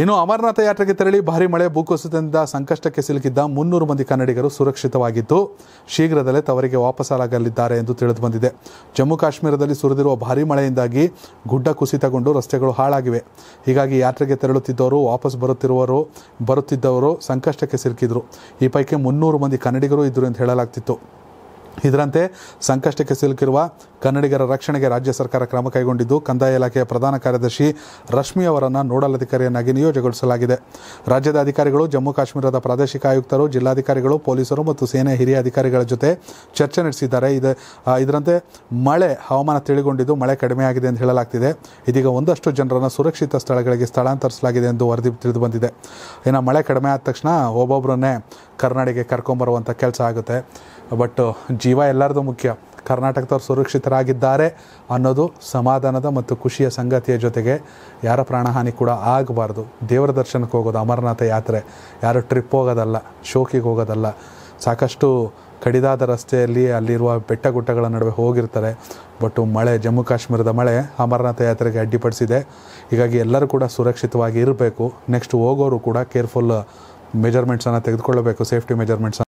ಇನ್ನು ಅಮರನಾಥ ಯಾತ್ರೆಗೆ ತೆರಳಿ ಭಾರಿ ಮಳೆ, ಭೂಕುಸಿತದಿಂದ ಸಂಕಷ್ಟಕ್ಕೆ ಸಿಲುಕಿದ್ದ ಮುನ್ನೂರು ಮಂದಿ ಕನ್ನಡಿಗರು ಸುರಕ್ಷಿತವಾಗಿದ್ದು, ಶೀಘ್ರದಲ್ಲೇ ತವರಿಗೆ ವಾಪಸಾಗಲಿದ್ದಾರೆ ಎಂದು ತಿಳಿದು ಬಂದಿದೆ. ಜಮ್ಮು ಕಾಶ್ಮೀರದಲ್ಲಿ ಸುರಿದಿರುವ ಭಾರಿ ಮಳೆಯಿಂದಾಗಿ ಗುಡ್ಡ ಕುಸಿತಗೊಂಡು ರಸ್ತೆಗಳು ಹಾಳಾಗಿವೆ. ಹೀಗಾಗಿ ಯಾತ್ರೆಗೆ ತೆರಳುತ್ತಿದ್ದವರು, ವಾಪಸ್ ಬರುತ್ತಿರುವವರು, ಬರುತ್ತಿದ್ದವರು ಸಂಕಷ್ಟಕ್ಕೆ ಸಿಲುಕಿದ್ರು. ಈ ಪೈಕಿ ಮುನ್ನೂರು ಮಂದಿ ಕನ್ನಡಿಗರು ಇದ್ದರು ಎಂದು ಹೇಳಲಾಗ್ತಿತ್ತು. ಇದರಂತೆ ಸಂಕಷ್ಟಕ್ಕೆ ಸಿಲುಕಿರುವ ಕನ್ನಡಿಗರ ರಕ್ಷಣೆಗೆ ರಾಜ್ಯ ಸರ್ಕಾರ ಕ್ರಮ ಕೈಗೊಂಡಿದ್ದು, ಕಂದಾಯ ಇಲಾಖೆಯ ಪ್ರಧಾನ ಕಾರ್ಯದರ್ಶಿ ರಶ್ಮಿ ಅವರನ್ನು ನೋಡಲ್ ಅಧಿಕಾರಿಯನ್ನಾಗಿ ನಿಯೋಜನೆಗೊಳಿಸಲಾಗಿದೆ ರಾಜ್ಯದ ಅಧಿಕಾರಿಗಳು, ಜಮ್ಮು ಕಾಶ್ಮೀರದ ಪ್ರಾದೇಶಿಕ ಆಯುಕ್ತರು, ಜಿಲ್ಲಾಧಿಕಾರಿಗಳು, ಪೊಲೀಸರು ಮತ್ತು ಸೇನೆ ಹಿರಿಯ ಅಧಿಕಾರಿಗಳ ಜೊತೆ ಚರ್ಚೆ ನಡೆಸಿದ್ದಾರೆ. ಇದು ಇದರಂತೆ ಮಳೆ, ಹವಾಮಾನ ತಿಳಿಗೊಂಡಿದ್ದು ಮಳೆ ಕಡಿಮೆಯಾಗಿದೆ ಎಂದು ಹೇಳಲಾಗ್ತಿದೆ. ಇದೀಗ ಒಂದಷ್ಟು ಜನರನ್ನು ಸುರಕ್ಷಿತ ಸ್ಥಳಗಳಿಗೆ ಸ್ಥಳಾಂತರಿಸಲಾಗಿದೆ ಎಂದು ವರದಿ ತಿಳಿದು ಬಂದಿದೆ ಇನ್ನು ಮಳೆ ಕಡಿಮೆ ಆದ ತಕ್ಷಣ ಒಬ್ಬೊಬ್ಬರನ್ನೇ ಕರ್ನಾಟಕಕ್ಕೆ ಕರ್ಕೊಂಬರುವಂಥ ಕೆಲಸ ಆಗುತ್ತೆ. ಬಟ್ ಜೀವ ಎಲ್ಲರದು ಮುಖ್ಯ. ಕರ್ನಾಟಕದವ್ರು ಸುರಕ್ಷಿತರಾಗಿದ್ದಾರೆ ಅನ್ನೋದು ಸಮಾಧಾನದ ಮತ್ತು ಖುಷಿಯ ಸಂಗತಿಯ ಜೊತೆಗೆ ಯಾರ ಪ್ರಾಣಹಾನಿ ಕೂಡ ಆಗಬಾರ್ದು. ದೇವರ ದರ್ಶನಕ್ಕೆ ಹೋಗೋದು ಅಮರನಾಥ ಯಾತ್ರೆ. ಯಾರು ಟ್ರಿಪ್ ಹೋಗೋದಲ್ಲ, ಶೋಕಿಗೆ ಹೋಗೋದಲ್ಲ. ಸಾಕಷ್ಟು ಕಡಿದಾದ ರಸ್ತೆಯಲ್ಲಿ ಅಲ್ಲಿರುವ ಬೆಟ್ಟ ಗುಡ್ಡಗಳ ನಡುವೆ ಹೋಗಿರ್ತಾರೆ. ಬಟ್ ಮಳೆ, ಜಮ್ಮು ಕಾಶ್ಮೀರದ ಮಳೆ ಅಮರನಾಥ ಯಾತ್ರೆಗೆ ಅಡ್ಡಿಪಡಿಸಿದೆ. ಹೀಗಾಗಿ ಎಲ್ಲರೂ ಕೂಡ ಸುರಕ್ಷಿತವಾಗಿ ಇರಬೇಕು. ನೆಕ್ಸ್ಟ್ ಹೋಗೋರು ಕೂಡ ಕೇರ್ಫುಲ್ ಮೆಜರ್ಮೆಂಟ್ಸನ್ನು ತೆಗೆದುಕೊಳ್ಳಬೇಕು ಸೇಫ್ಟಿ ಮೆಜರ್ಮೆಂಟ್ಸ್